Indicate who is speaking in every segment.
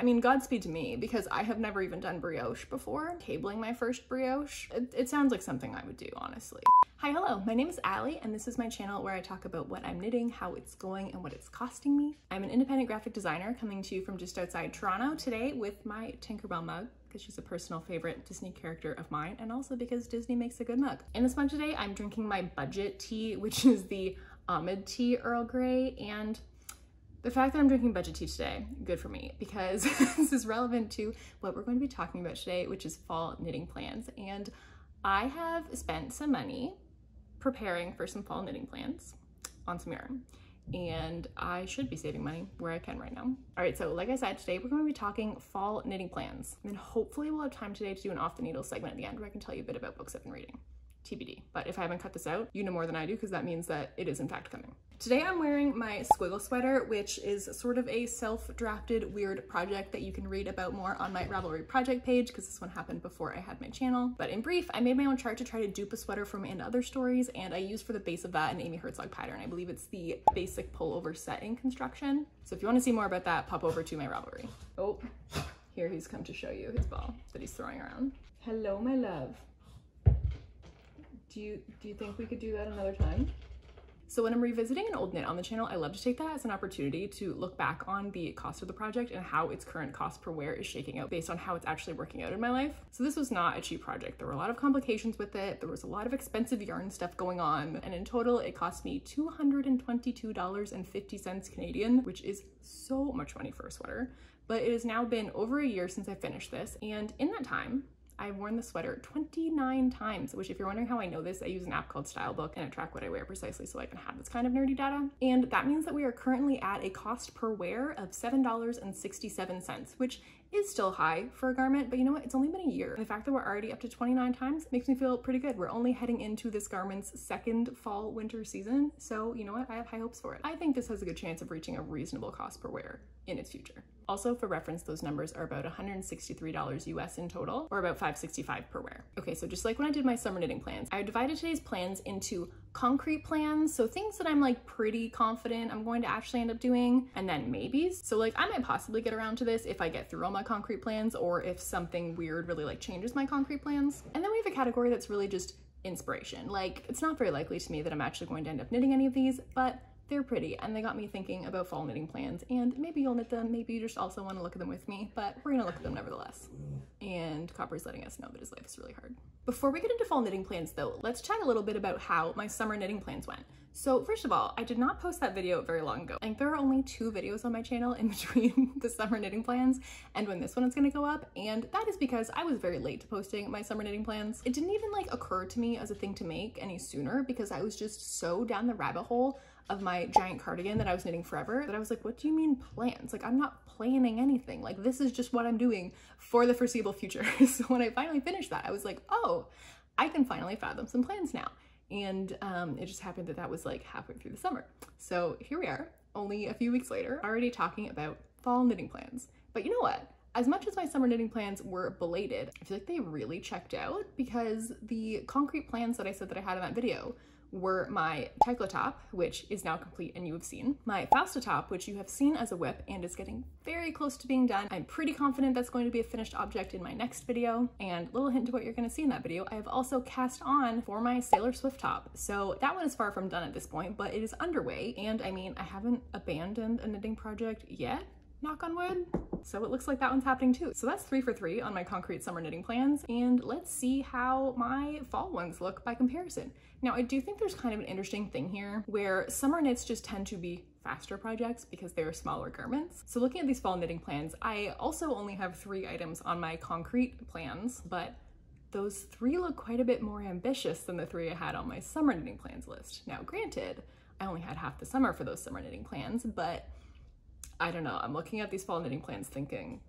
Speaker 1: I mean, Godspeed to me, because I have never even done brioche before. Cabling my first brioche, it, it sounds like something I would do, honestly. Hi, hello, my name is Allie, and this is my channel where I talk about what I'm knitting, how it's going, and what it's costing me. I'm an independent graphic designer coming to you from just outside Toronto today with my Tinkerbell mug, because she's a personal favorite Disney character of mine, and also because Disney makes a good mug. In this mug today, I'm drinking my budget tea, which is the Ahmad tea Earl Grey, and the fact that I'm drinking budget tea today, good for me, because this is relevant to what we're going to be talking about today, which is fall knitting plans. And I have spent some money preparing for some fall knitting plans on some yarn. And I should be saving money where I can right now. All right, so like I said, today we're going to be talking fall knitting plans. And hopefully we'll have time today to do an off the needle segment at the end where I can tell you a bit about books I've been reading. TBD. But if I haven't cut this out, you know more than I do because that means that it is in fact coming. Today I'm wearing my squiggle sweater, which is sort of a self-drafted weird project that you can read about more on my Ravelry project page because this one happened before I had my channel. But in brief, I made my own chart to try to dupe a sweater from And Other Stories and I used for the base of that an Amy Herzog pattern. I believe it's the basic pullover set in construction. So if you want to see more about that, pop over to my Ravelry. Oh, here he's come to show you his ball that he's throwing around. Hello, my love. Do you, do you think we could do that another time? So when I'm revisiting an old knit on the channel, I love to take that as an opportunity to look back on the cost of the project and how its current cost per wear is shaking out based on how it's actually working out in my life. So this was not a cheap project. There were a lot of complications with it. There was a lot of expensive yarn stuff going on. And in total, it cost me $222.50 Canadian, which is so much money for a sweater. But it has now been over a year since I finished this. And in that time, I've worn the sweater 29 times, which if you're wondering how I know this, I use an app called Stylebook and I track what I wear precisely so I can have this kind of nerdy data. And that means that we are currently at a cost per wear of $7.67, which is still high for a garment, but you know what? It's only been a year. The fact that we're already up to 29 times makes me feel pretty good. We're only heading into this garment's second fall winter season. So you know what? I have high hopes for it. I think this has a good chance of reaching a reasonable cost per wear in its future. Also for reference, those numbers are about $163 US in total, or about 565 per wear. Okay, so just like when I did my summer knitting plans, I divided today's plans into concrete plans, so things that I'm like pretty confident I'm going to actually end up doing, and then maybes. So like I might possibly get around to this if I get through all my concrete plans or if something weird really like changes my concrete plans. And then we have a category that's really just inspiration. Like it's not very likely to me that I'm actually going to end up knitting any of these, but they're pretty and they got me thinking about fall knitting plans and maybe you'll knit them, maybe you just also want to look at them with me, but we're gonna look at them nevertheless. And Copper's letting us know that his life is really hard. Before we get into fall knitting plans though, let's chat a little bit about how my summer knitting plans went. So first of all, I did not post that video very long ago. I think there are only two videos on my channel in between the summer knitting plans and when this one is gonna go up. And that is because I was very late to posting my summer knitting plans. It didn't even like occur to me as a thing to make any sooner because I was just so down the rabbit hole of my giant cardigan that I was knitting forever that I was like, what do you mean plans? Like I'm not planning anything. Like this is just what I'm doing for the foreseeable future. so when I finally finished that, I was like, oh, I can finally fathom some plans now. And um, it just happened that that was like halfway through the summer. So here we are, only a few weeks later, already talking about fall knitting plans. But you know what? As much as my summer knitting plans were belated, I feel like they really checked out because the concrete plans that I said that I had in that video were my Tekla top, which is now complete and you have seen, my Fausta top, which you have seen as a WIP and is getting very close to being done. I'm pretty confident that's going to be a finished object in my next video. And little hint to what you're gonna see in that video, I have also cast on for my Sailor Swift top. So that one is far from done at this point, but it is underway. And I mean, I haven't abandoned a knitting project yet, knock on wood. So it looks like that one's happening too. So that's three for three on my concrete summer knitting plans. And let's see how my fall ones look by comparison. Now I do think there's kind of an interesting thing here where summer knits just tend to be faster projects because they're smaller garments. So looking at these fall knitting plans, I also only have three items on my concrete plans, but those three look quite a bit more ambitious than the three I had on my summer knitting plans list. Now granted, I only had half the summer for those summer knitting plans, but I don't know. I'm looking at these fall knitting plans thinking,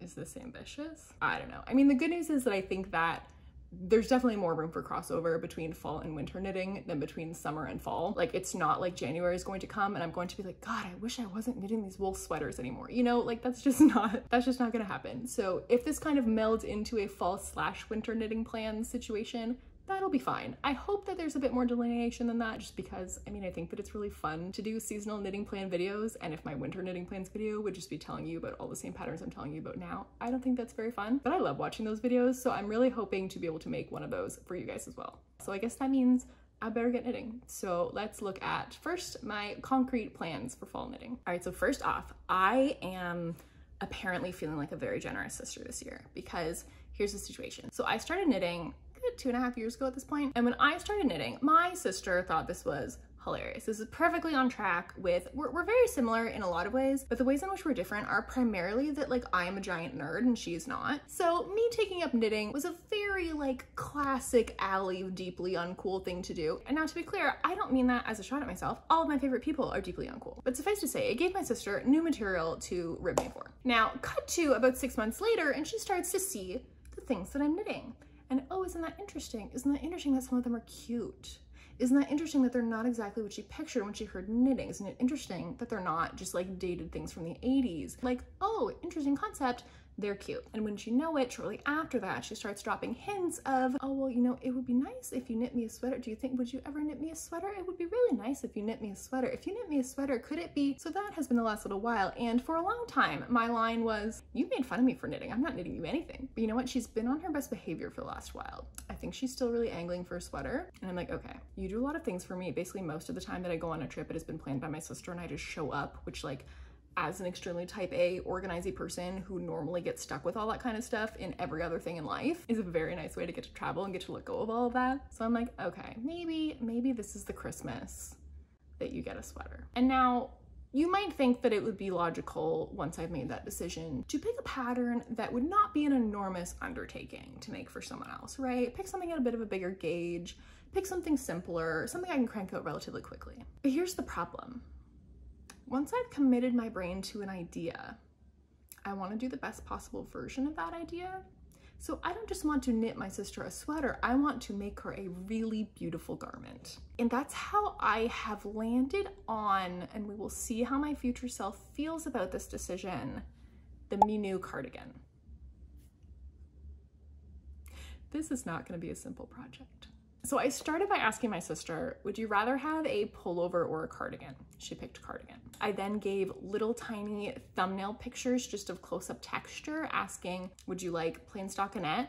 Speaker 1: is this ambitious? I don't know. I mean, the good news is that I think that there's definitely more room for crossover between fall and winter knitting than between summer and fall. Like it's not like January is going to come and I'm going to be like, God, I wish I wasn't knitting these wool sweaters anymore. You know, like that's just not, that's just not gonna happen. So if this kind of melds into a fall slash winter knitting plan situation, that'll be fine. I hope that there's a bit more delineation than that just because, I mean, I think that it's really fun to do seasonal knitting plan videos and if my winter knitting plans video would just be telling you about all the same patterns I'm telling you about now, I don't think that's very fun, but I love watching those videos, so I'm really hoping to be able to make one of those for you guys as well. So I guess that means I better get knitting. So let's look at first my concrete plans for fall knitting. All right, so first off, I am apparently feeling like a very generous sister this year because here's the situation. So I started knitting two and a half years ago at this point. And when I started knitting, my sister thought this was hilarious. This is perfectly on track with, we're, we're, very similar in a lot of ways, but the ways in which we're different are primarily that like I am a giant nerd and she's not. So me taking up knitting was a very like classic Allie, deeply uncool thing to do. And now to be clear, I don't mean that as a shot at myself. All of my favorite people are deeply uncool. But suffice to say, it gave my sister new material to rib me for. Now cut to about six months later and she starts to see the things that I'm knitting. And oh, isn't that interesting? Isn't that interesting that some of them are cute? Isn't that interesting that they're not exactly what she pictured when she heard knitting? Isn't it interesting that they're not just like dated things from the 80s? Like, oh, interesting concept they're cute. And when you know it, shortly after that, she starts dropping hints of, oh, well, you know, it would be nice if you knit me a sweater. Do you think, would you ever knit me a sweater? It would be really nice if you knit me a sweater. If you knit me a sweater, could it be? So that has been the last little while. And for a long time, my line was, you made fun of me for knitting. I'm not knitting you anything. But you know what? She's been on her best behavior for the last while. I think she's still really angling for a sweater. And I'm like, okay, you do a lot of things for me. Basically, most of the time that I go on a trip, it has been planned by my sister and I just show up, which like as an extremely type A organizing person who normally gets stuck with all that kind of stuff in every other thing in life is a very nice way to get to travel and get to let go of all of that. So I'm like, okay, maybe, maybe this is the Christmas that you get a sweater. And now you might think that it would be logical once I've made that decision to pick a pattern that would not be an enormous undertaking to make for someone else, right? Pick something at a bit of a bigger gauge, pick something simpler, something I can crank out relatively quickly. But here's the problem. Once I've committed my brain to an idea, I want to do the best possible version of that idea. So I don't just want to knit my sister a sweater, I want to make her a really beautiful garment. And that's how I have landed on, and we will see how my future self feels about this decision, the Minou cardigan. This is not gonna be a simple project. So I started by asking my sister, would you rather have a pullover or a cardigan? She picked cardigan. I then gave little tiny thumbnail pictures just of close-up texture asking, would you like plain stockinette,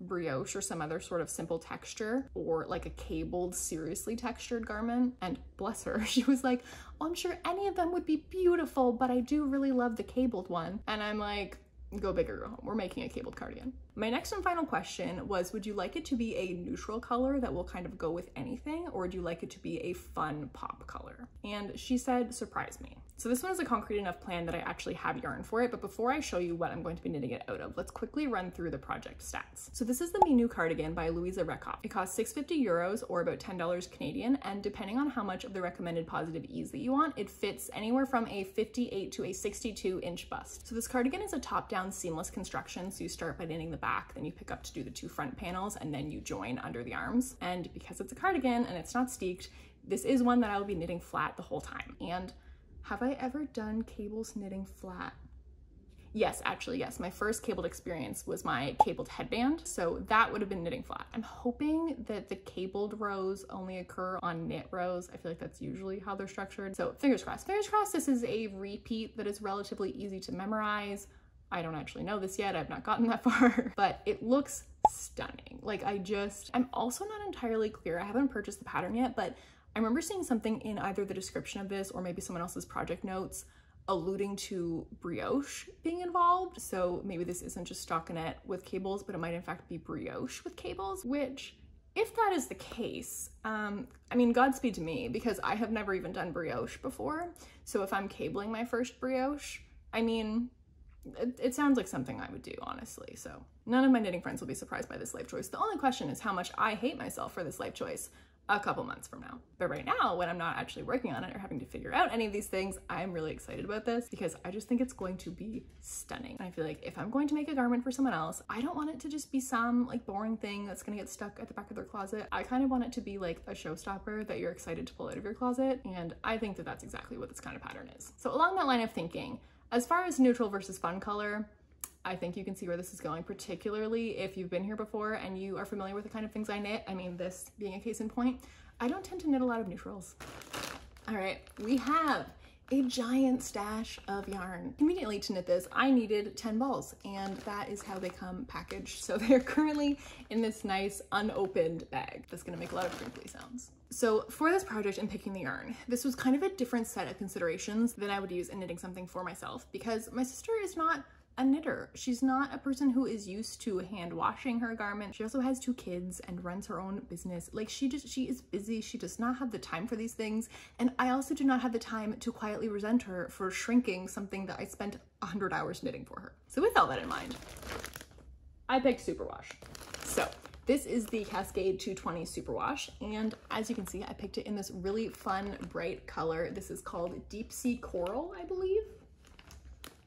Speaker 1: brioche or some other sort of simple texture or like a cabled seriously textured garment and bless her she was like oh, i'm sure any of them would be beautiful but i do really love the cabled one and i'm like go big or go home we're making a cabled cardigan my next and final question was, would you like it to be a neutral color that will kind of go with anything, or would you like it to be a fun pop color? And she said, surprise me. So this one is a concrete enough plan that I actually have yarn for it, but before I show you what I'm going to be knitting it out of, let's quickly run through the project stats. So this is the Minou cardigan by Luisa Rehkopf. It costs 650 euros or about $10 Canadian, and depending on how much of the recommended positive ease that you want, it fits anywhere from a 58 to a 62 inch bust. So this cardigan is a top-down seamless construction, so you start by knitting the back, then you pick up to do the two front panels, and then you join under the arms. And because it's a cardigan and it's not steeked, this is one that I will be knitting flat the whole time. And have I ever done cables knitting flat? Yes, actually, yes. My first cabled experience was my cabled headband. So that would have been knitting flat. I'm hoping that the cabled rows only occur on knit rows. I feel like that's usually how they're structured. So fingers crossed. Fingers crossed this is a repeat that is relatively easy to memorize. I don't actually know this yet. I've not gotten that far, but it looks stunning. Like I just, I'm also not entirely clear. I haven't purchased the pattern yet, but I remember seeing something in either the description of this or maybe someone else's project notes alluding to brioche being involved. So maybe this isn't just stockinette with cables, but it might in fact be brioche with cables, which if that is the case, um, I mean, Godspeed to me because I have never even done brioche before. So if I'm cabling my first brioche, I mean, it, it, sounds like something I would do, honestly. So none of my knitting friends will be surprised by this life choice. The only question is how much I hate myself for this life choice a couple months from now. But right now, when I'm not actually working on it or having to figure out any of these things, I'm really excited about this because I just think it's going to be stunning. And I feel like if I'm going to make a garment for someone else, I don't want it to just be some like boring thing that's gonna get stuck at the back of their closet. I kind of want it to be like a showstopper that you're excited to pull out of your closet. And I think that that's exactly what this kind of pattern is. So along that line of thinking, as far as neutral versus fun color, I think you can see where this is going, particularly if you've been here before and you are familiar with the kind of things I knit. I mean, this being a case in point, I don't tend to knit a lot of neutrals. All right, we have a giant stash of yarn. Conveniently to knit this, I needed 10 balls and that is how they come packaged. So they're currently in this nice unopened bag. That's gonna make a lot of crinkly sounds. So for this project and picking the yarn, this was kind of a different set of considerations than I would use in knitting something for myself because my sister is not a knitter. She's not a person who is used to hand washing her garment. She also has two kids and runs her own business. Like she just, she is busy. She does not have the time for these things. And I also do not have the time to quietly resent her for shrinking something that I spent 100 hours knitting for her. So with all that in mind, I picked Superwash. So this is the Cascade 220 Superwash, and as you can see, I picked it in this really fun, bright color. This is called Deep Sea Coral, I believe.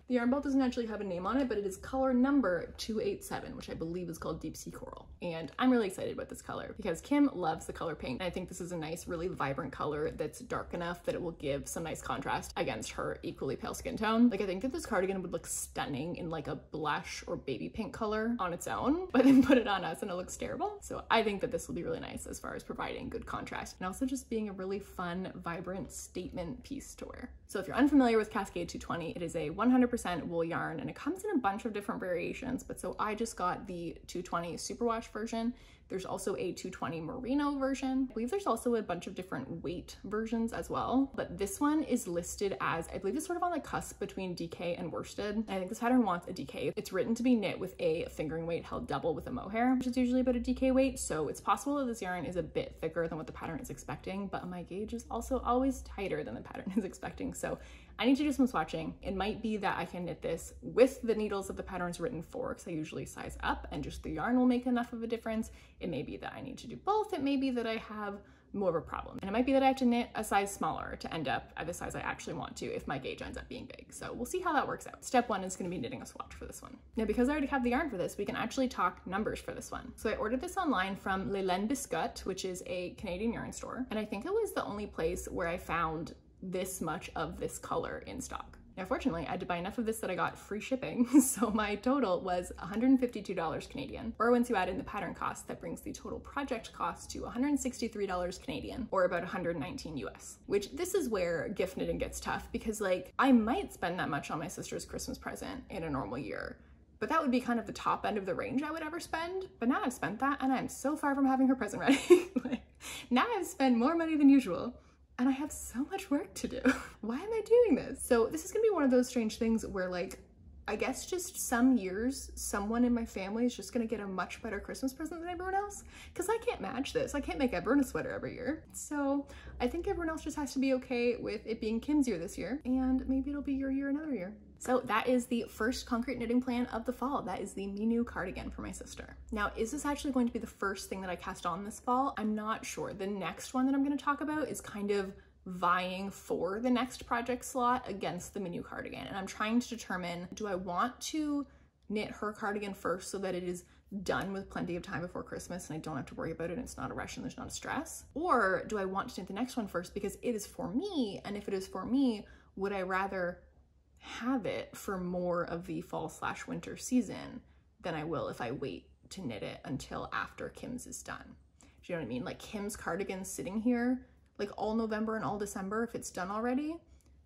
Speaker 1: The yarn belt doesn't actually have a name on it, but it is color number 287, which I believe is called Deep Sea Coral. And I'm really excited about this color because Kim loves the color pink. And I think this is a nice, really vibrant color that's dark enough that it will give some nice contrast against her equally pale skin tone. Like I think that this cardigan would look stunning in like a blush or baby pink color on its own, but then put it on us and it looks terrible. So I think that this will be really nice as far as providing good contrast and also just being a really fun, vibrant statement piece to wear. So if you're unfamiliar with Cascade 220, it is a 100% wool yarn and it comes in a bunch of different variations. But so I just got the 220 Superwash version. There's also a 220 merino version. I believe there's also a bunch of different weight versions as well, but this one is listed as, I believe it's sort of on the cusp between DK and worsted. I think this pattern wants a DK. It's written to be knit with a fingering weight held double with a mohair, which is usually about a DK weight. So it's possible that this yarn is a bit thicker than what the pattern is expecting, but my gauge is also always tighter than the pattern is expecting. So I need to do some swatching. It might be that I can knit this with the needles that the pattern's written for, because I usually size up and just the yarn will make enough of a difference. It may be that I need to do both. It may be that I have more of a problem. And it might be that I have to knit a size smaller to end up at the size I actually want to if my gauge ends up being big. So we'll see how that works out. Step one is gonna be knitting a swatch for this one. Now, because I already have the yarn for this, we can actually talk numbers for this one. So I ordered this online from Le Laine Biscotte, which is a Canadian yarn store. And I think it was the only place where I found this much of this color in stock. Now, fortunately, I had to buy enough of this that I got free shipping, so my total was $152 Canadian. Or once you add in the pattern cost, that brings the total project cost to $163 Canadian, or about 119 US. Which this is where gift knitting gets tough because like I might spend that much on my sister's Christmas present in a normal year, but that would be kind of the top end of the range I would ever spend. But now I've spent that and I'm so far from having her present ready. like, now I've spent more money than usual and I have so much work to do. Why am I doing this? So this is gonna be one of those strange things where like, I guess just some years, someone in my family is just gonna get a much better Christmas present than everyone else. Cause I can't match this. I can't make everyone a sweater every year. So I think everyone else just has to be okay with it being Kim's year this year. And maybe it'll be your year another year. So that is the first concrete knitting plan of the fall. That is the Minou cardigan for my sister. Now, is this actually going to be the first thing that I cast on this fall? I'm not sure. The next one that I'm gonna talk about is kind of vying for the next project slot against the Minou cardigan. And I'm trying to determine, do I want to knit her cardigan first so that it is done with plenty of time before Christmas and I don't have to worry about it and it's not a rush and there's not a stress? Or do I want to knit the next one first because it is for me? And if it is for me, would I rather have it for more of the fall slash winter season than I will if I wait to knit it until after Kim's is done. Do you know what I mean? Like Kim's cardigan sitting here like all November and all December if it's done already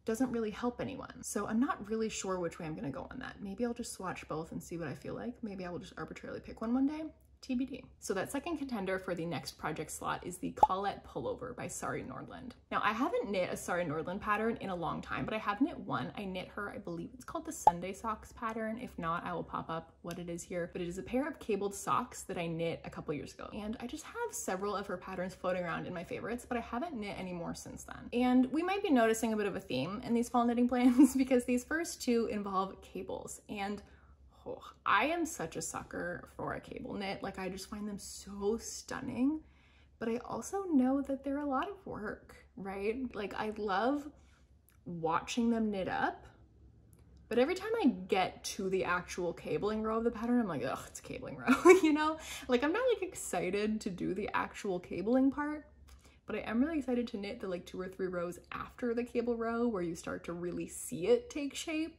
Speaker 1: doesn't really help anyone. So I'm not really sure which way I'm gonna go on that. Maybe I'll just swatch both and see what I feel like. Maybe I will just arbitrarily pick one one day. TBD. So that second contender for the next project slot is the Colette Pullover by Sari Nordlund. Now I haven't knit a Sari Nordlund pattern in a long time, but I have knit one. I knit her, I believe it's called the Sunday Socks pattern. If not, I will pop up what it is here. But it is a pair of cabled socks that I knit a couple years ago. And I just have several of her patterns floating around in my favorites, but I haven't knit any more since then. And we might be noticing a bit of a theme in these fall knitting plans because these first two involve cables. And oh, I am such a sucker for a cable knit. Like I just find them so stunning, but I also know that they're a lot of work, right? Like I love watching them knit up, but every time I get to the actual cabling row of the pattern, I'm like, ugh, it's cabling row, you know? Like I'm not like excited to do the actual cabling part, but I am really excited to knit the like two or three rows after the cable row where you start to really see it take shape.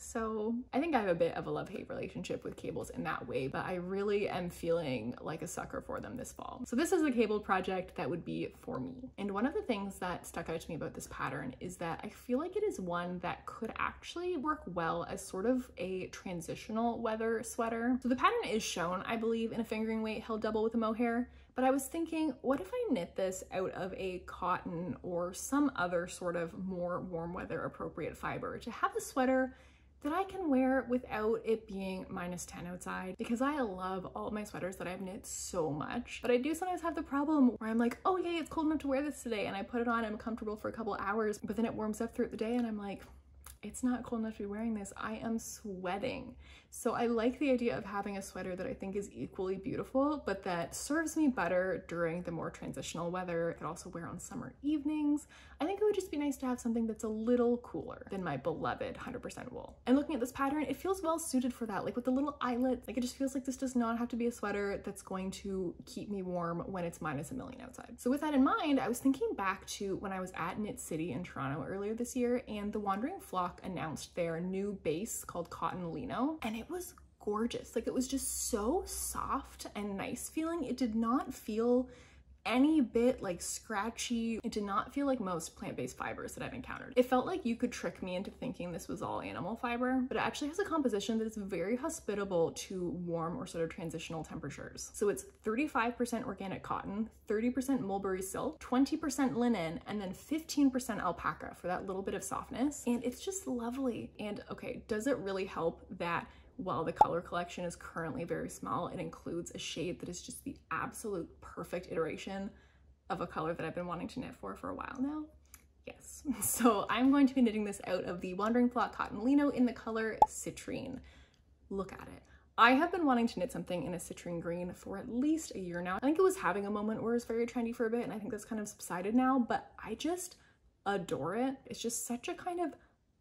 Speaker 1: So I think I have a bit of a love-hate relationship with cables in that way, but I really am feeling like a sucker for them this fall. So this is a cable project that would be for me. And one of the things that stuck out to me about this pattern is that I feel like it is one that could actually work well as sort of a transitional weather sweater. So the pattern is shown, I believe, in a fingering weight held double with a mohair, but I was thinking, what if I knit this out of a cotton or some other sort of more warm weather appropriate fiber to have the sweater that I can wear without it being minus 10 outside because I love all my sweaters that I've knit so much. But I do sometimes have the problem where I'm like, oh yay, it's cold enough to wear this today. And I put it on, I'm comfortable for a couple hours, but then it warms up throughout the day and I'm like, it's not cold enough to be wearing this. I am sweating. So I like the idea of having a sweater that I think is equally beautiful, but that serves me better during the more transitional weather. I could also wear on summer evenings. I think it would just be nice to have something that's a little cooler than my beloved 100% wool. And looking at this pattern, it feels well suited for that. Like with the little eyelets, like it just feels like this does not have to be a sweater that's going to keep me warm when it's minus a million outside. So with that in mind, I was thinking back to when I was at Knit City in Toronto earlier this year and the Wandering Flock announced their new base called Cotton Lino. And it was gorgeous. Like it was just so soft and nice feeling. It did not feel any bit like scratchy. It did not feel like most plant-based fibers that I've encountered. It felt like you could trick me into thinking this was all animal fiber, but it actually has a composition that is very hospitable to warm or sort of transitional temperatures. So it's 35% organic cotton, 30% mulberry silk, 20% linen, and then 15% alpaca for that little bit of softness. And it's just lovely. And okay, does it really help that while the color collection is currently very small, it includes a shade that is just the absolute perfect iteration of a color that I've been wanting to knit for for a while now. Yes, so I'm going to be knitting this out of the Wandering Flock Cotton Lino in the color Citrine. Look at it. I have been wanting to knit something in a citrine green for at least a year now. I think it was having a moment where it was very trendy for a bit and I think that's kind of subsided now, but I just adore it. It's just such a kind of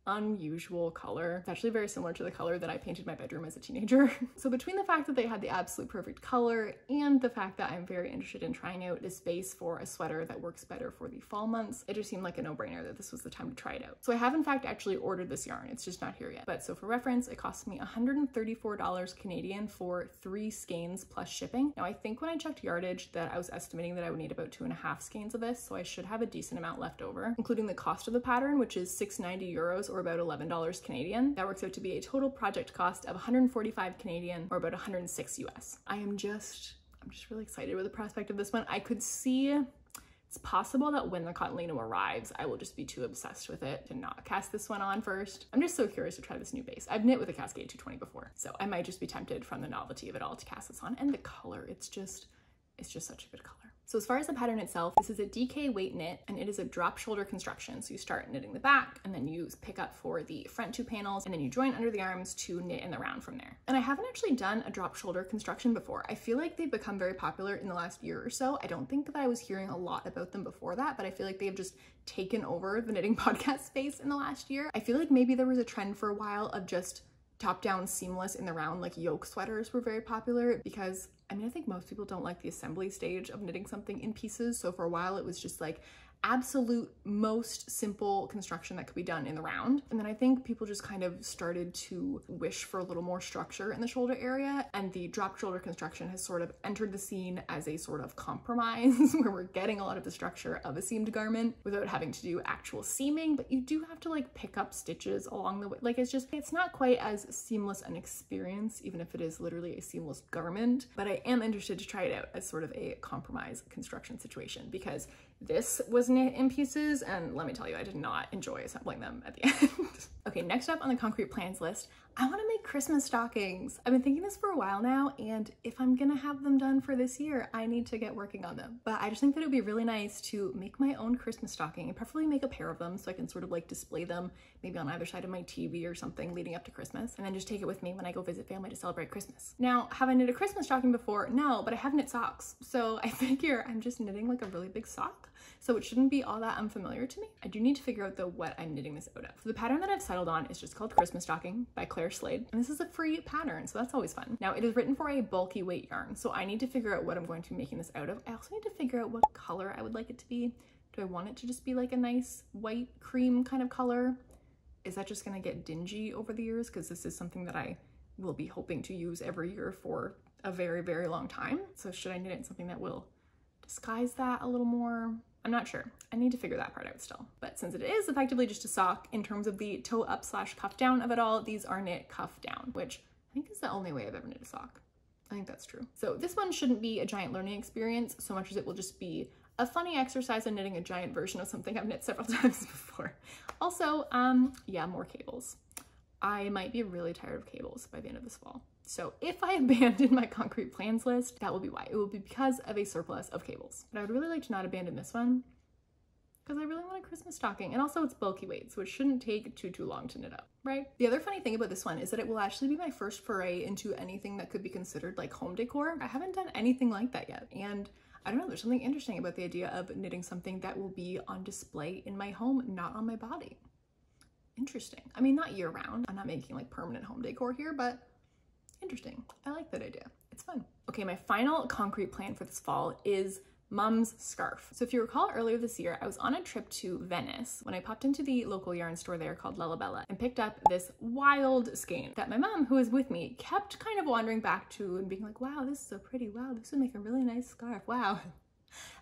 Speaker 1: unusual color. It's actually very similar to the color that I painted my bedroom as a teenager. so between the fact that they had the absolute perfect color and the fact that I'm very interested in trying out a space for a sweater that works better for the fall months, it just seemed like a no-brainer that this was the time to try it out. So I have in fact actually ordered this yarn. It's just not here yet. But so for reference, it cost me $134 Canadian for three skeins plus shipping. Now I think when I checked yardage that I was estimating that I would need about two and a half skeins of this, so I should have a decent amount left over, including the cost of the pattern, which is 690 euros or or about $11 Canadian. That works out to be a total project cost of 145 Canadian or about 106 US. I am just, I'm just really excited with the prospect of this one. I could see it's possible that when the Cotton arrives, I will just be too obsessed with it to not cast this one on first. I'm just so curious to try this new base. I've knit with a Cascade 220 before, so I might just be tempted from the novelty of it all to cast this on. And the color, it's just, it's just such a good color. So as far as the pattern itself, this is a DK weight knit and it is a drop shoulder construction. So you start knitting the back and then you pick up for the front two panels and then you join under the arms to knit in the round from there. And I haven't actually done a drop shoulder construction before. I feel like they've become very popular in the last year or so. I don't think that I was hearing a lot about them before that, but I feel like they've just taken over the knitting podcast space in the last year. I feel like maybe there was a trend for a while of just top down seamless in the round like yoke sweaters were very popular because I mean, I think most people don't like the assembly stage of knitting something in pieces. So for a while it was just like, absolute most simple construction that could be done in the round. And then I think people just kind of started to wish for a little more structure in the shoulder area and the drop shoulder construction has sort of entered the scene as a sort of compromise where we're getting a lot of the structure of a seamed garment without having to do actual seaming, but you do have to like pick up stitches along the way. Like it's just, it's not quite as seamless an experience, even if it is literally a seamless garment, but I am interested to try it out as sort of a compromise construction situation because this was knit in pieces and let me tell you, I did not enjoy assembling them at the end. okay, next up on the concrete plans list, I wanna make Christmas stockings. I've been thinking this for a while now and if I'm gonna have them done for this year, I need to get working on them. But I just think that it would be really nice to make my own Christmas stocking and preferably make a pair of them so I can sort of like display them maybe on either side of my TV or something leading up to Christmas and then just take it with me when I go visit family to celebrate Christmas. Now, have I knit a Christmas stocking before? No, but I have knit socks. So I figure I'm just knitting like a really big sock so it shouldn't be all that unfamiliar to me. I do need to figure out though what I'm knitting this out of. The pattern that I've settled on is just called Christmas Stocking by Claire Slade, and this is a free pattern, so that's always fun. Now it is written for a bulky weight yarn, so I need to figure out what I'm going to be making this out of. I also need to figure out what color I would like it to be. Do I want it to just be like a nice white cream kind of color? is that just gonna get dingy over the years? Because this is something that I will be hoping to use every year for a very, very long time. So should I knit it in something that will disguise that a little more? I'm not sure. I need to figure that part out still. But since it is effectively just a sock in terms of the toe up slash cuff down of it all, these are knit cuff down, which I think is the only way I've ever knit a sock. I think that's true. So this one shouldn't be a giant learning experience so much as it will just be a funny exercise in knitting a giant version of something I've knit several times before. Also, um, yeah, more cables. I might be really tired of cables by the end of this fall. So if I abandon my concrete plans list, that will be why. It will be because of a surplus of cables. But I would really like to not abandon this one because I really want a Christmas stocking. And also it's bulky weight, so it shouldn't take too, too long to knit up, right? The other funny thing about this one is that it will actually be my first foray into anything that could be considered like home decor. I haven't done anything like that yet. And I don't know, there's something interesting about the idea of knitting something that will be on display in my home, not on my body. Interesting. I mean, not year round. I'm not making like permanent home decor here, but interesting. I like that idea. It's fun. Okay, my final concrete plan for this fall is mom's scarf. So if you recall earlier this year, I was on a trip to Venice when I popped into the local yarn store there called Lellabella and picked up this wild skein that my mom, who was with me, kept kind of wandering back to and being like, wow, this is so pretty. Wow, this would make a really nice scarf. Wow.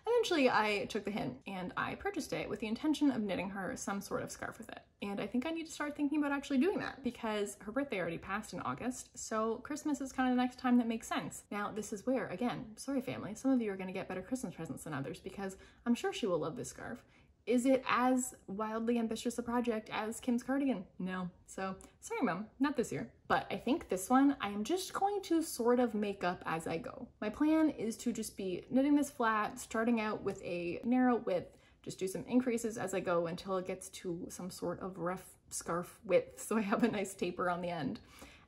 Speaker 1: Eventually, I took the hint and I purchased it with the intention of knitting her some sort of scarf with it. And I think I need to start thinking about actually doing that because her birthday already passed in August, so Christmas is kind of the next time that makes sense. Now, this is where, again, sorry family, some of you are going to get better Christmas presents than others because I'm sure she will love this scarf. Is it as wildly ambitious a project as Kim's cardigan? No. So sorry, mom, not this year. But I think this one, I am just going to sort of make up as I go. My plan is to just be knitting this flat, starting out with a narrow width, just do some increases as I go until it gets to some sort of rough scarf width so I have a nice taper on the end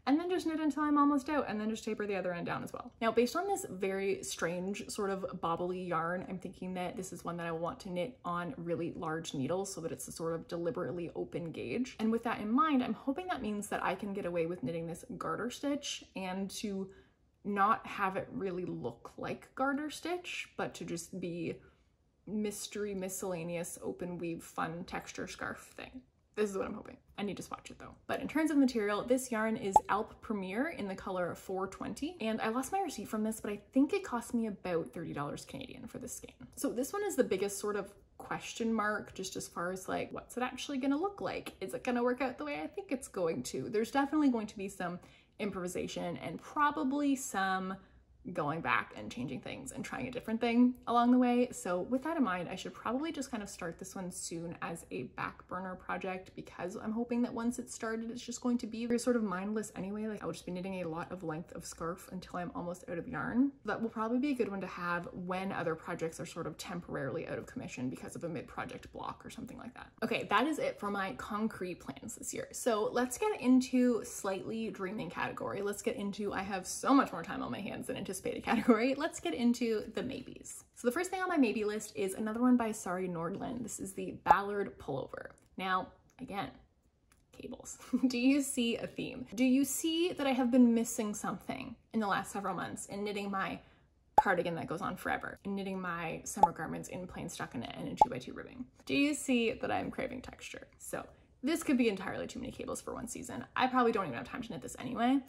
Speaker 1: and then just knit until I'm almost out and then just taper the other end down as well. Now, based on this very strange sort of bobbly yarn, I'm thinking that this is one that I want to knit on really large needles so that it's a sort of deliberately open gauge. And with that in mind, I'm hoping that means that I can get away with knitting this garter stitch and to not have it really look like garter stitch, but to just be mystery miscellaneous open weave fun texture scarf thing. This is what I'm hoping. I need to swatch it though. But in terms of material, this yarn is Alp Premier in the color 420. And I lost my receipt from this, but I think it cost me about $30 Canadian for this skein. So this one is the biggest sort of question mark just as far as like what's it actually gonna look like is it gonna work out the way i think it's going to there's definitely going to be some improvisation and probably some going back and changing things and trying a different thing along the way. So with that in mind, I should probably just kind of start this one soon as a back burner project because I'm hoping that once it's started, it's just going to be sort of mindless anyway. Like I'll just be knitting a lot of length of scarf until I'm almost out of yarn. That will probably be a good one to have when other projects are sort of temporarily out of commission because of a mid-project block or something like that. Okay, that is it for my concrete plans this year. So let's get into slightly dreaming category. Let's get into, I have so much more time on my hands than anticipated anticipated category, let's get into the maybes. So the first thing on my maybe list is another one by Sari Nordlund. This is the Ballard Pullover. Now, again, cables. Do you see a theme? Do you see that I have been missing something in the last several months in knitting my cardigan that goes on forever knitting my summer garments in plain stockinette and in 2x2 ribbing. Do you see that I'm craving texture? So this could be entirely too many cables for one season. I probably don't even have time to knit this anyway,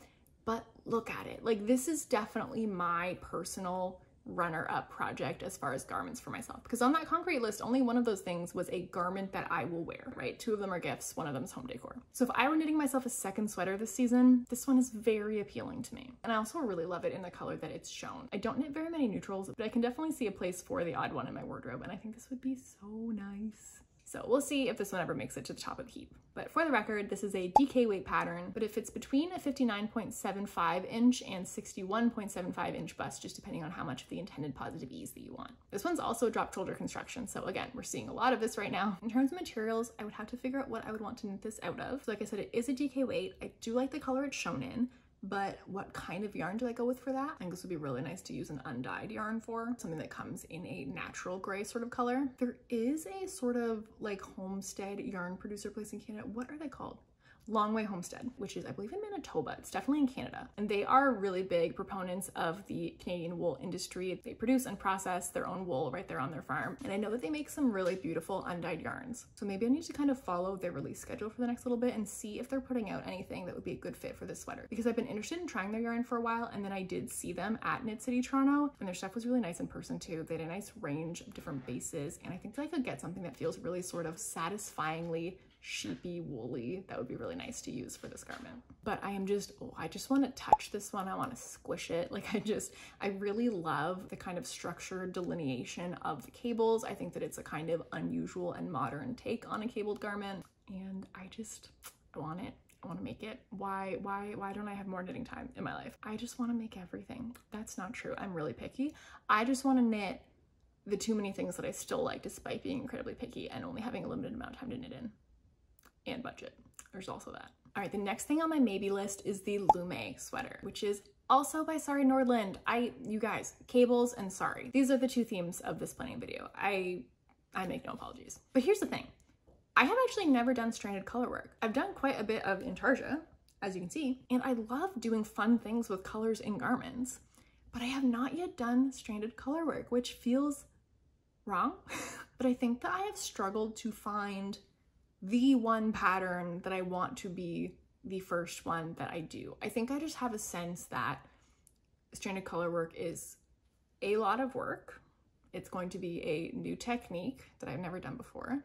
Speaker 1: but look at it. Like this is definitely my personal runner-up project as far as garments for myself. Because on that concrete list only one of those things was a garment that I will wear right? Two of them are gifts one of them is home decor. So if I were knitting myself a second sweater this season this one is very appealing to me. And I also really love it in the color that it's shown. I don't knit very many neutrals but I can definitely see a place for the odd one in my wardrobe and I think this would be so nice so we'll see if this one ever makes it to the top of the heap. But for the record, this is a DK weight pattern, but it fits between a 59.75 inch and 61.75 inch bust, just depending on how much of the intended positive ease that you want. This one's also a drop shoulder construction. So again, we're seeing a lot of this right now. In terms of materials, I would have to figure out what I would want to knit this out of. So like I said, it is a DK weight. I do like the color it's shown in but what kind of yarn do I go with for that? I think this would be really nice to use an undyed yarn for, something that comes in a natural gray sort of color. There is a sort of like homestead yarn producer place in Canada. What are they called? Long Way Homestead, which is, I believe, in Manitoba. It's definitely in Canada. And they are really big proponents of the Canadian wool industry. They produce and process their own wool right there on their farm. And I know that they make some really beautiful undyed yarns. So maybe I need to kind of follow their release schedule for the next little bit and see if they're putting out anything that would be a good fit for this sweater. Because I've been interested in trying their yarn for a while and then I did see them at Knit City Toronto and their stuff was really nice in person too. They had a nice range of different bases and I think that I could get something that feels really sort of satisfyingly sheepy woolly that would be really nice to use for this garment but i am just oh i just want to touch this one i want to squish it like i just i really love the kind of structured delineation of the cables i think that it's a kind of unusual and modern take on a cabled garment and i just i want it I want to make it. Why, why, why don't I have more knitting time in my life? I just want to make everything. That's not true. I'm really picky. I just want to knit the too many things that I still like despite being incredibly picky and only having a limited amount of time to knit in and budget. There's also that. All right, the next thing on my maybe list is the Lumme sweater, which is also by Sari Nordlund. I, you guys, cables and Sari. These are the two themes of this planning video. I, I make no apologies. But here's the thing. I have actually never done stranded color work. I've done quite a bit of intarsia, as you can see, and I love doing fun things with colors in garments, but I have not yet done stranded color work, which feels wrong. but I think that I have struggled to find the one pattern that I want to be the first one that I do. I think I just have a sense that stranded color work is a lot of work. It's going to be a new technique that I've never done before.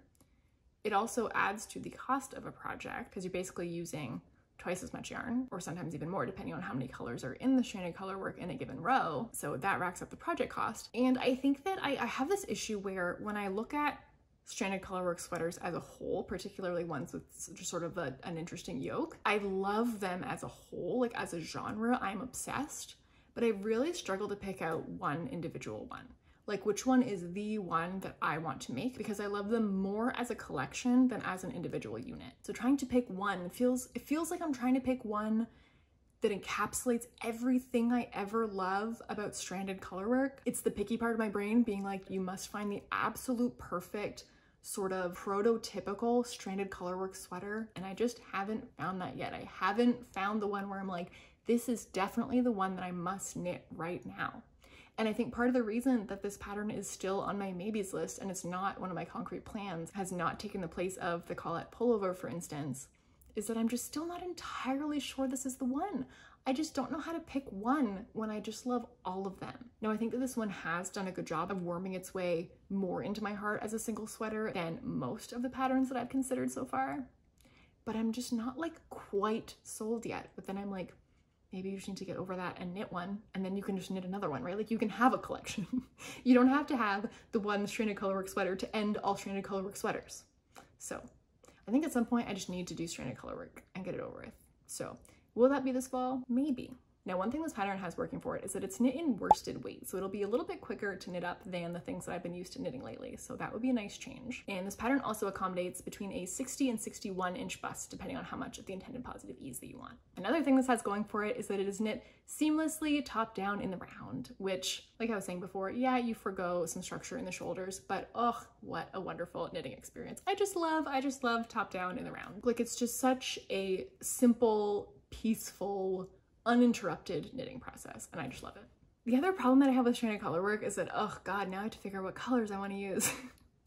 Speaker 1: It also adds to the cost of a project because you're basically using twice as much yarn or sometimes even more depending on how many colors are in the stranded color work in a given row. So that racks up the project cost. And I think that I, I have this issue where when I look at stranded colorwork sweaters as a whole, particularly ones with just sort of a, an interesting yoke. I love them as a whole, like as a genre, I'm obsessed, but I really struggle to pick out one individual one. Like which one is the one that I want to make because I love them more as a collection than as an individual unit. So trying to pick one feels, it feels like I'm trying to pick one that encapsulates everything I ever love about stranded colorwork. It's the picky part of my brain being like, you must find the absolute perfect sort of prototypical stranded colorwork sweater and I just haven't found that yet. I haven't found the one where I'm like, this is definitely the one that I must knit right now. And I think part of the reason that this pattern is still on my maybes list and it's not one of my concrete plans, has not taken the place of the Colette pullover, for instance, is that I'm just still not entirely sure this is the one. I just don't know how to pick one when I just love all of them. Now, I think that this one has done a good job of worming its way more into my heart as a single sweater than most of the patterns that I've considered so far. But I'm just not like quite sold yet. But then I'm like, maybe you just need to get over that and knit one and then you can just knit another one, right? Like you can have a collection. you don't have to have the one stranded colorwork sweater to end all stranded colorwork sweaters. So I think at some point I just need to do stranded colorwork and get it over with. So Will that be this fall? Maybe. Now, one thing this pattern has working for it is that it's knit in worsted weight, so it'll be a little bit quicker to knit up than the things that I've been used to knitting lately, so that would be a nice change. And this pattern also accommodates between a 60 and 61 inch bust, depending on how much of the intended positive ease that you want. Another thing this has going for it is that it is knit seamlessly top down in the round, which, like I was saying before, yeah, you forego some structure in the shoulders, but oh, what a wonderful knitting experience. I just love, I just love top down in the round. Like it's just such a simple, peaceful, uninterrupted knitting process, and I just love it. The other problem that I have with stranded color work is that, oh god, now I have to figure out what colors I want to use.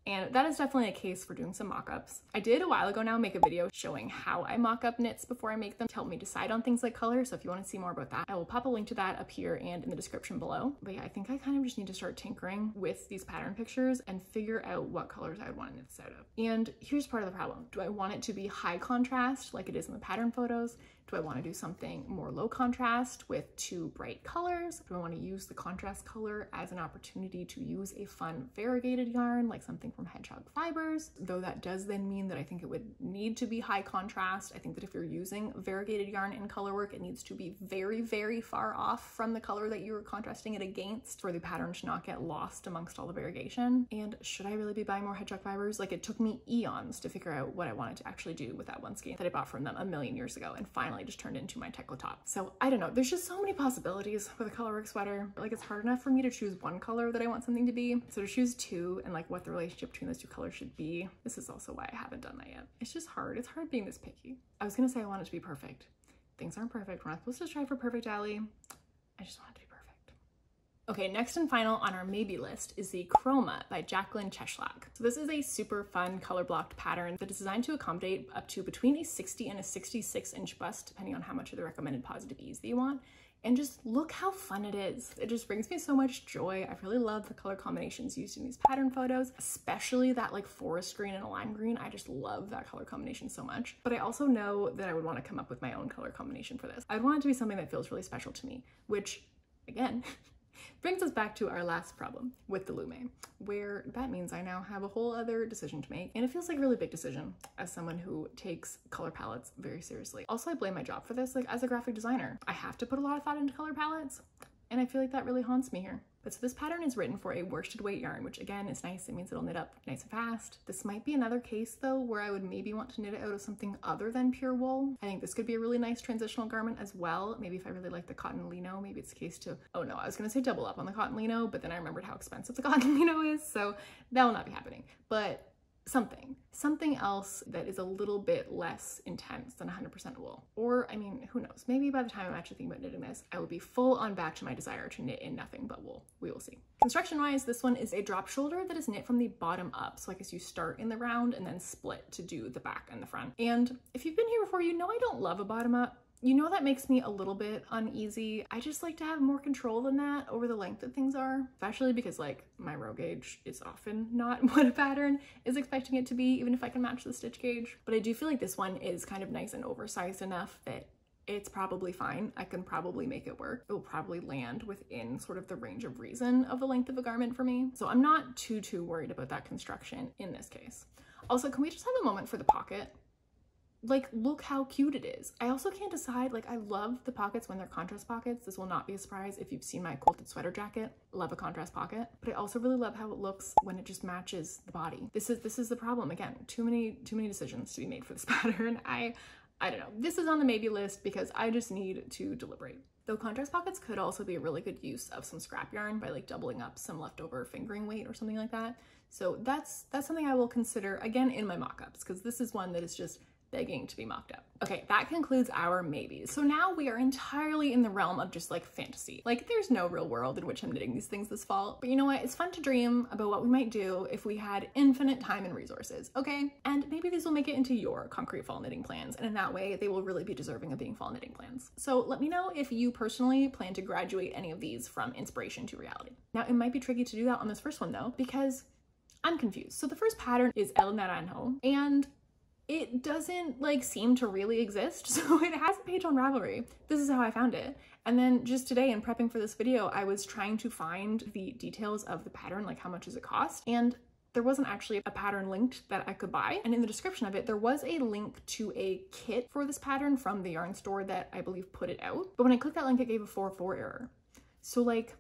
Speaker 1: And that is definitely a case for doing some mock-ups. I did a while ago now make a video showing how I mock up knits before I make them to help me decide on things like color. So if you want to see more about that, I will pop a link to that up here and in the description below. But yeah, I think I kind of just need to start tinkering with these pattern pictures and figure out what colors I would want to knit this out of. And here's part of the problem. Do I want it to be high contrast like it is in the pattern photos? Do I want to do something more low contrast with two bright colors? Do I want to use the contrast color as an opportunity to use a fun variegated yarn like something from Hedgehog Fibers? Though that does then mean that I think it would need to be high contrast. I think that if you're using variegated yarn in color work, it needs to be very, very far off from the color that you were contrasting it against for the pattern to not get lost amongst all the variegation. And should I really be buying more Hedgehog Fibers? Like it took me eons to figure out what I wanted to actually do with that one skein that I bought from them a million years ago and finally finally just turned into my Tekla top. So I don't know, there's just so many possibilities with a colorwork sweater. Like it's hard enough for me to choose one color that I want something to be. So to choose two and like what the relationship between those two colors should be, this is also why I haven't done that yet. It's just hard. It's hard being this picky. I was gonna say I want it to be perfect. Things aren't perfect. We're not supposed to strive for perfect, Allie. I just want it to be Okay, next and final on our maybe list is the Chroma by Jacqueline Cieslak. So this is a super fun color blocked pattern that is designed to accommodate up to between a 60 and a 66 inch bust, depending on how much of the recommended positive ease that you want. And just look how fun it is. It just brings me so much joy. I really love the color combinations used in these pattern photos, especially that like forest green and a lime green. I just love that color combination so much. But I also know that I would want to come up with my own color combination for this. I'd want it to be something that feels really special to me, which again, Brings us back to our last problem with the Lumme, where that means I now have a whole other decision to make, and it feels like a really big decision as someone who takes color palettes very seriously. Also, I blame my job for this, like as a graphic designer. I have to put a lot of thought into color palettes, and I feel like that really haunts me here. But so this pattern is written for a worsted weight yarn, which again is nice. It means it'll knit up nice and fast. This might be another case though, where I would maybe want to knit it out of something other than pure wool. I think this could be a really nice transitional garment as well. Maybe if I really like the cotton lino, maybe it's a case to, oh no, I was gonna say double up on the cotton lino, but then I remembered how expensive the cotton lino is. So that will not be happening. But something, something else that is a little bit less intense than 100% wool. Or, I mean, who knows, maybe by the time I'm actually thinking about knitting this, I will be full on back to my desire to knit in nothing but wool. We will see. Construction wise, this one is a drop shoulder that is knit from the bottom up. So I guess you start in the round and then split to do the back and the front. And if you've been here before, you know I don't love a bottom up you know that makes me a little bit uneasy. I just like to have more control than that over the length that things are, especially because like my row gauge is often not what a pattern is expecting it to be, even if I can match the stitch gauge. But I do feel like this one is kind of nice and oversized enough that it's probably fine. I can probably make it work. It will probably land within sort of the range of reason of the length of a garment for me. So I'm not too, too worried about that construction in this case. Also, can we just have a moment for the pocket? Like look how cute it is. I also can't decide, like I love the pockets when they're contrast pockets. This will not be a surprise if you've seen my quilted sweater jacket. Love a contrast pocket, but I also really love how it looks when it just matches the body. This is this is the problem. Again, too many too many decisions to be made for this pattern. I I don't know. This is on the maybe list because I just need to deliberate. Though contrast pockets could also be a really good use of some scrap yarn by like doubling up some leftover fingering weight or something like that. So that's that's something I will consider again in my mock-ups because this is one that is just begging to be mocked up. Okay, that concludes our maybes. So now we are entirely in the realm of just like fantasy. Like there's no real world in which I'm knitting these things this fall, but you know what? It's fun to dream about what we might do if we had infinite time and resources, okay? And maybe these will make it into your concrete fall knitting plans, and in that way, they will really be deserving of being fall knitting plans. So let me know if you personally plan to graduate any of these from inspiration to reality. Now, it might be tricky to do that on this first one though, because I'm confused. So the first pattern is El Naranjo, and it doesn't like seem to really exist. So it has a page on Ravelry. This is how I found it. And then just today in prepping for this video, I was trying to find the details of the pattern, like how much does it cost? And there wasn't actually a pattern linked that I could buy. And in the description of it, there was a link to a kit for this pattern from the yarn store that I believe put it out. But when I clicked that link, it gave a 404 error. So like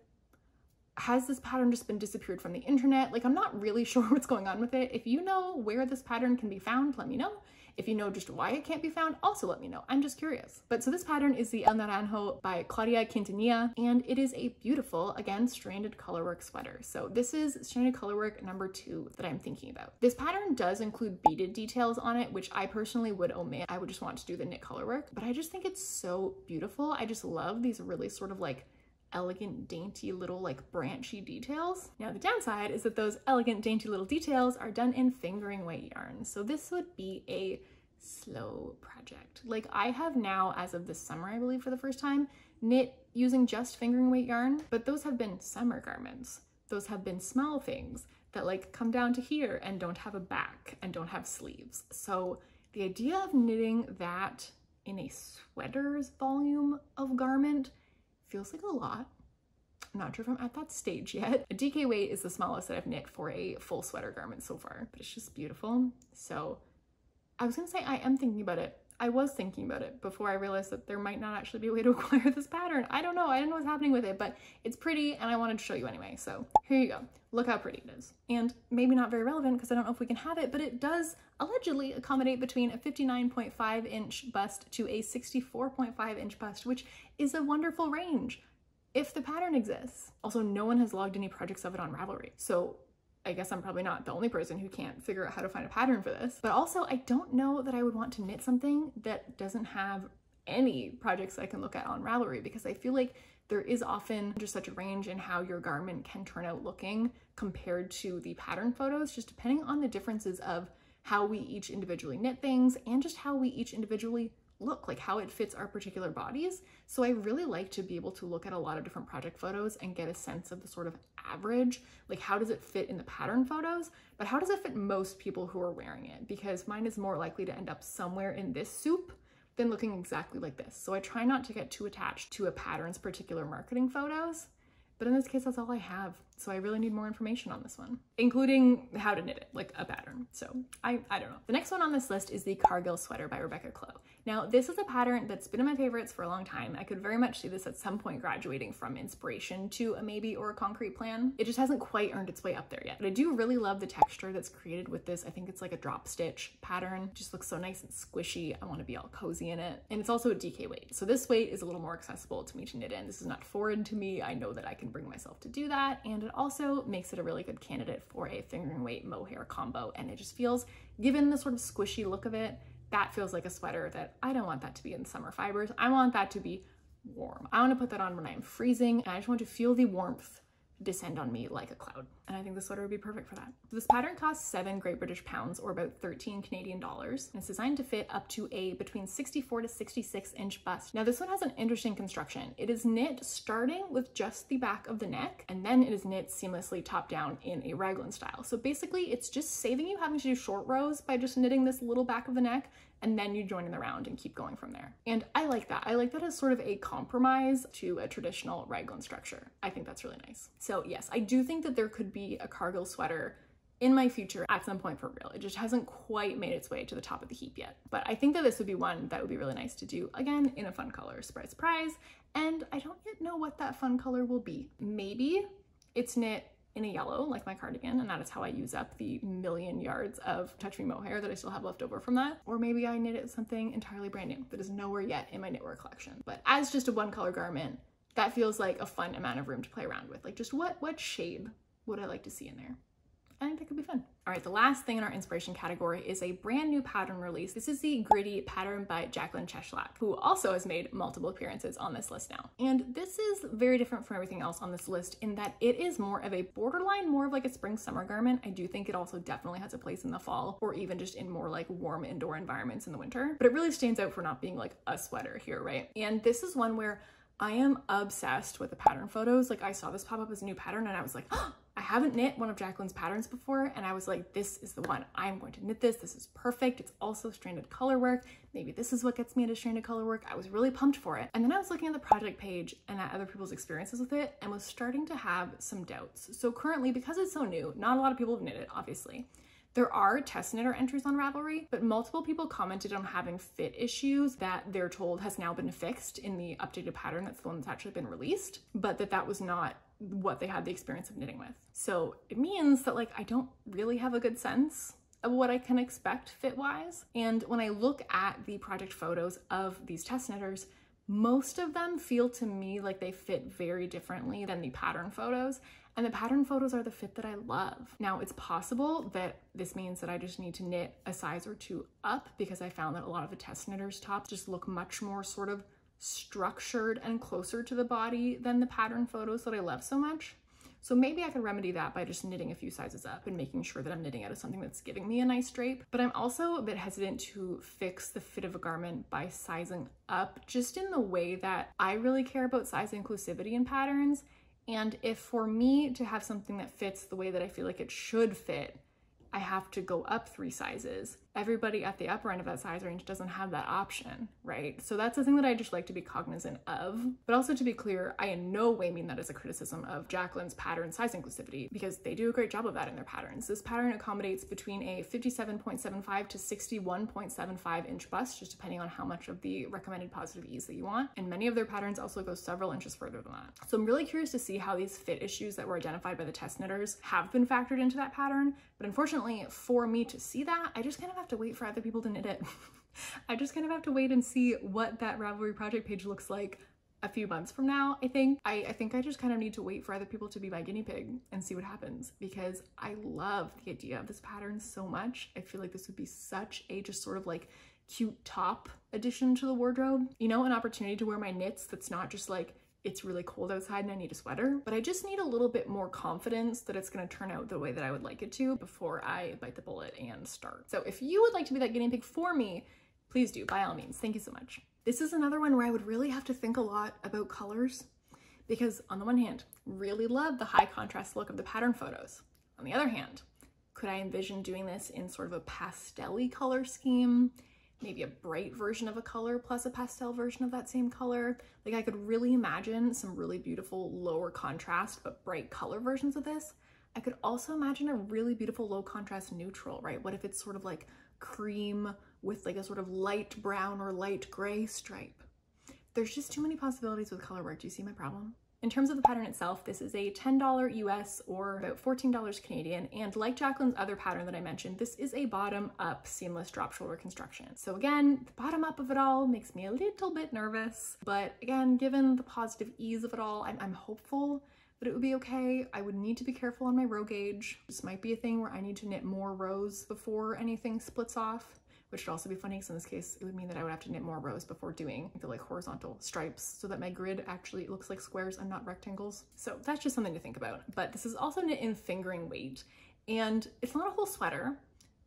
Speaker 1: has this pattern just been disappeared from the internet? Like, I'm not really sure what's going on with it. If you know where this pattern can be found, let me know. If you know just why it can't be found, also let me know. I'm just curious. But so this pattern is the El Naranjo by Claudia Quintanilla, and it is a beautiful, again, stranded colorwork sweater. So this is stranded colorwork number two that I'm thinking about. This pattern does include beaded details on it, which I personally would omit. I would just want to do the knit colorwork, but I just think it's so beautiful. I just love these really sort of like elegant, dainty little like branchy details. Now the downside is that those elegant, dainty little details are done in fingering weight yarn. So this would be a slow project. Like I have now, as of this summer, I believe for the first time, knit using just fingering weight yarn, but those have been summer garments. Those have been small things that like come down to here and don't have a back and don't have sleeves. So the idea of knitting that in a sweater's volume of garment feels like a lot. I'm not sure if I'm at that stage yet. A DK weight is the smallest that I've knit for a full sweater garment so far, but it's just beautiful. So I was gonna say I am thinking about it I was thinking about it before I realized that there might not actually be a way to acquire this pattern. I don't know. I don't know what's happening with it, but it's pretty and I wanted to show you anyway. So here you go. Look how pretty it is. And maybe not very relevant because I don't know if we can have it, but it does allegedly accommodate between a 59.5 inch bust to a 64.5 inch bust, which is a wonderful range if the pattern exists. Also, no one has logged any projects of it on Ravelry. So I guess I'm probably not the only person who can't figure out how to find a pattern for this. But also, I don't know that I would want to knit something that doesn't have any projects I can look at on Ravelry because I feel like there is often just such a range in how your garment can turn out looking compared to the pattern photos, just depending on the differences of how we each individually knit things and just how we each individually look, like how it fits our particular bodies. So I really like to be able to look at a lot of different project photos and get a sense of the sort of average, like how does it fit in the pattern photos, but how does it fit most people who are wearing it? Because mine is more likely to end up somewhere in this soup than looking exactly like this. So I try not to get too attached to a pattern's particular marketing photos but in this case, that's all I have. So I really need more information on this one, including how to knit it, like a pattern. So I, I don't know. The next one on this list is the Cargill sweater by Rebecca Clow. Now, this is a pattern that's been in my favorites for a long time. I could very much see this at some point graduating from inspiration to a maybe or a concrete plan. It just hasn't quite earned its way up there yet. But I do really love the texture that's created with this. I think it's like a drop stitch pattern. It just looks so nice and squishy. I want to be all cozy in it. And it's also a DK weight. So this weight is a little more accessible to me to knit in. This is not foreign to me. I know that I can bring myself to do that. And it also makes it a really good candidate for a fingering weight mohair combo. And it just feels, given the sort of squishy look of it, that feels like a sweater that I don't want that to be in summer fibers. I want that to be warm. I want to put that on when I'm freezing and I just want to feel the warmth descend on me like a cloud. And I think the sweater would be perfect for that. This pattern costs seven Great British pounds or about 13 Canadian dollars. And it's designed to fit up to a between 64 to 66 inch bust. Now this one has an interesting construction. It is knit starting with just the back of the neck and then it is knit seamlessly top down in a raglan style. So basically it's just saving you having to do short rows by just knitting this little back of the neck and then you join in the round and keep going from there. And I like that. I like that as sort of a compromise to a traditional raglan structure. I think that's really nice. So yes, I do think that there could be a cargo sweater in my future at some point for real. It just hasn't quite made its way to the top of the heap yet. But I think that this would be one that would be really nice to do again in a fun color, surprise, surprise. And I don't yet know what that fun color will be. Maybe it's knit in a yellow like my cardigan and that is how I use up the million yards of Touch Me Mohair that I still have left over from that. Or maybe I knit it something entirely brand new that is nowhere yet in my knitwear collection. But as just a one color garment, that feels like a fun amount of room to play around with. Like just what, what shade would I like to see in there? I think that could be fun. All right, the last thing in our inspiration category is a brand new pattern release. This is the Gritty pattern by Jacqueline Cieslak, who also has made multiple appearances on this list now. And this is very different from everything else on this list in that it is more of a borderline, more of like a spring summer garment. I do think it also definitely has a place in the fall or even just in more like warm indoor environments in the winter. But it really stands out for not being like a sweater here, right? And this is one where I am obsessed with the pattern photos. Like I saw this pop up as a new pattern and I was like, oh, haven't knit one of Jacqueline's patterns before and I was like, this is the one. I'm going to knit this. This is perfect. It's also stranded color work. Maybe this is what gets me into stranded color work. I was really pumped for it. And then I was looking at the project page and at other people's experiences with it and was starting to have some doubts. So currently, because it's so new, not a lot of people have knit it, obviously. There are test knitter entries on Ravelry, but multiple people commented on having fit issues that they're told has now been fixed in the updated pattern that's the one that's actually been released, but that that was not what they had the experience of knitting with. So it means that like I don't really have a good sense of what I can expect fit-wise. And when I look at the project photos of these test knitters, most of them feel to me like they fit very differently than the pattern photos. And the pattern photos are the fit that I love. Now it's possible that this means that I just need to knit a size or two up because I found that a lot of the test knitters tops just look much more sort of structured and closer to the body than the pattern photos that I love so much. So maybe I could remedy that by just knitting a few sizes up and making sure that I'm knitting out of something that's giving me a nice drape. But I'm also a bit hesitant to fix the fit of a garment by sizing up just in the way that I really care about size inclusivity in patterns and if for me to have something that fits the way that I feel like it should fit, I have to go up three sizes, everybody at the upper end of that size range doesn't have that option, right? So that's the thing that I just like to be cognizant of. But also to be clear, I in no way mean that as a criticism of Jacqueline's pattern size inclusivity because they do a great job of that in their patterns. This pattern accommodates between a 57.75 to 61.75 inch bust, just depending on how much of the recommended positive ease that you want. And many of their patterns also go several inches further than that. So I'm really curious to see how these fit issues that were identified by the test knitters have been factored into that pattern. But unfortunately for me to see that, I just kind of have to wait for other people to knit it. I just kind of have to wait and see what that Ravelry project page looks like a few months from now, I think. I, I think I just kind of need to wait for other people to be my guinea pig and see what happens because I love the idea of this pattern so much. I feel like this would be such a just sort of like cute top addition to the wardrobe. You know, an opportunity to wear my knits that's not just like it's really cold outside and I need a sweater, but I just need a little bit more confidence that it's gonna turn out the way that I would like it to before I bite the bullet and start. So if you would like to be that guinea pig for me, please do, by all means. Thank you so much. This is another one where I would really have to think a lot about colors because on the one hand, really love the high contrast look of the pattern photos. On the other hand, could I envision doing this in sort of a pastel color scheme? Maybe a bright version of a color plus a pastel version of that same color. Like I could really imagine some really beautiful lower contrast but bright color versions of this. I could also imagine a really beautiful low contrast neutral, right? What if it's sort of like cream with like a sort of light brown or light gray stripe. There's just too many possibilities with color work. Do you see my problem? In terms of the pattern itself, this is a $10 US or about $14 Canadian. And like Jacqueline's other pattern that I mentioned, this is a bottom up seamless drop shoulder construction. So again, the bottom up of it all makes me a little bit nervous. But again, given the positive ease of it all, I'm, I'm hopeful that it would be okay. I would need to be careful on my row gauge. This might be a thing where I need to knit more rows before anything splits off which would also be funny because in this case, it would mean that I would have to knit more rows before doing the like horizontal stripes so that my grid actually looks like squares and not rectangles. So that's just something to think about. But this is also knit in fingering weight and it's not a whole sweater,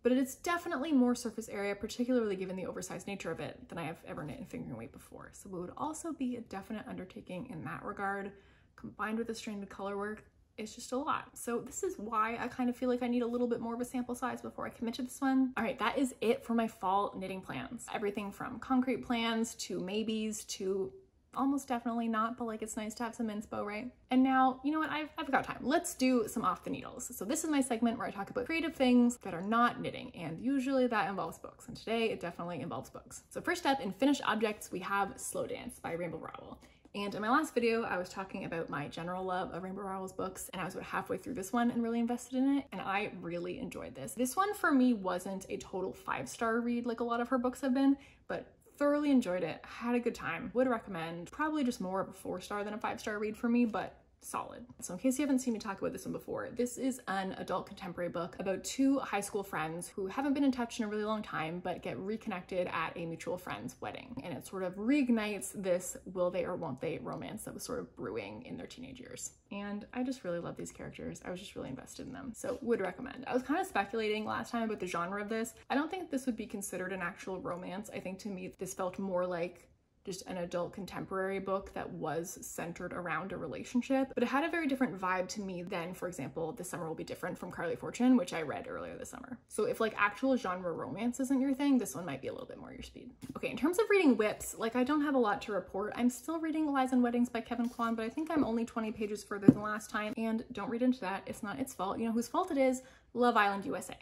Speaker 1: but it is definitely more surface area, particularly given the oversized nature of it than I have ever knit in fingering weight before. So it would also be a definite undertaking in that regard, combined with the stranded color work it's just a lot. So this is why I kind of feel like I need a little bit more of a sample size before I commit to this one. All right, that is it for my fall knitting plans. Everything from concrete plans to maybes to almost definitely not, but like it's nice to have some inspo, right? And now, you know what, I've, I've got time. Let's do some off the needles. So this is my segment where I talk about creative things that are not knitting, and usually that involves books, and today it definitely involves books. So first up in finished objects, we have Slow Dance by Rainbow Rowell. And in my last video, I was talking about my general love of Rainbow Rowell's books, and I was about halfway through this one and really invested in it, and I really enjoyed this. This one for me wasn't a total five-star read like a lot of her books have been, but thoroughly enjoyed it, had a good time, would recommend. Probably just more of a four-star than a five-star read for me, but solid. So in case you haven't seen me talk about this one before, this is an adult contemporary book about two high school friends who haven't been in touch in a really long time, but get reconnected at a mutual friend's wedding. And it sort of reignites this will they or won't they romance that was sort of brewing in their teenage years. And I just really love these characters. I was just really invested in them. So would recommend. I was kind of speculating last time about the genre of this. I don't think this would be considered an actual romance. I think to me, this felt more like just an adult contemporary book that was centered around a relationship, but it had a very different vibe to me than, for example, This Summer Will Be Different from Carly Fortune, which I read earlier this summer. So if like actual genre romance isn't your thing, this one might be a little bit more your speed. Okay, in terms of reading WIPs, like I don't have a lot to report. I'm still reading Lies and Weddings by Kevin Kwan, but I think I'm only 20 pages further than last time, and don't read into that. It's not its fault. You know whose fault it is? Love Island USA.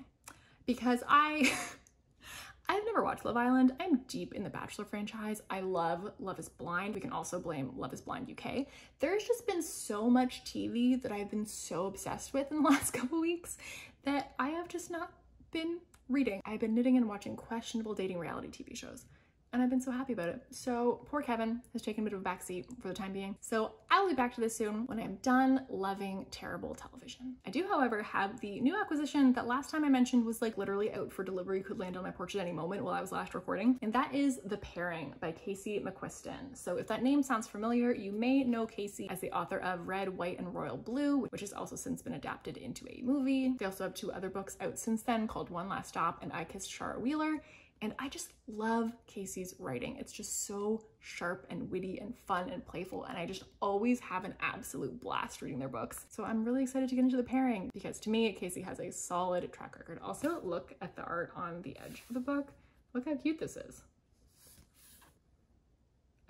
Speaker 1: Because I I've never watched Love Island. I'm deep in the Bachelor franchise. I love Love is Blind. We can also blame Love is Blind UK. There's just been so much TV that I've been so obsessed with in the last couple weeks that I have just not been reading. I've been knitting and watching questionable dating reality TV shows and I've been so happy about it. So poor Kevin has taken a bit of a backseat for the time being. So I'll be back to this soon when I'm done loving terrible television. I do, however, have the new acquisition that last time I mentioned was like literally out for delivery, could land on my porch at any moment while I was last recording. And that is The Pairing by Casey McQuiston. So if that name sounds familiar, you may know Casey as the author of Red, White, and Royal Blue, which has also since been adapted into a movie. They also have two other books out since then called One Last Stop and I Kissed Shara Wheeler And I just love Casey's writing. It's just so sharp and witty and fun and playful. And I just always have an absolute blast reading their books. So I'm really excited to get into the pairing because to me, Casey has a solid track record. Also, look at the art on the edge of the book. Look how cute this is.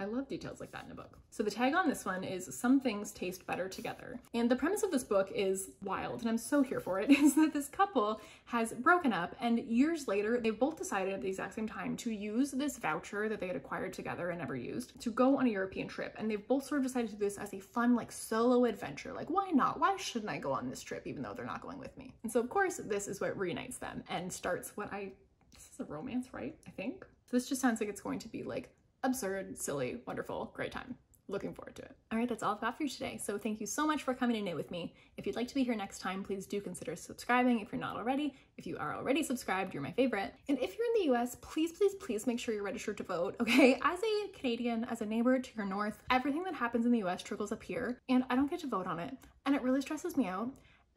Speaker 1: I love details like that in a book. So the tag on this one is some things taste better together. And the premise of this book is wild and I'm so here for it is that this couple has broken up and years later they both decided at the exact same time to use this voucher that they had acquired together and never used to go on a European trip. And they've both sort of decided to do this as a fun like solo adventure. Like why not? Why shouldn't I go on this trip even though they're not going with me? And so of course this is what reunites them and starts what I, this is a romance, right? I think. So this just sounds like it's going to be like absurd, silly, wonderful, great time. Looking forward to it. All right, that's all I've got for you today. So thank you so much for coming and knit with me. If you'd like to be here next time, please do consider subscribing if you're not already. If you are already subscribed, you're my favorite. And if you're in the US, please, please, please make sure you're registered to vote, okay? As a Canadian, as a neighbor to your north, everything that happens in the US trickles up here, and I don't get to vote on it. And it really stresses me out.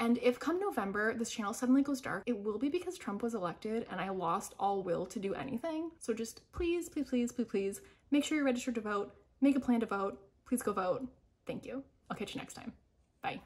Speaker 1: And if come November this channel suddenly goes dark, it will be because Trump was elected and I lost all will to do anything. So just please, please, please, please, please make sure you're registered to vote, make a plan to vote, please go vote. Thank you. I'll catch you next time. Bye.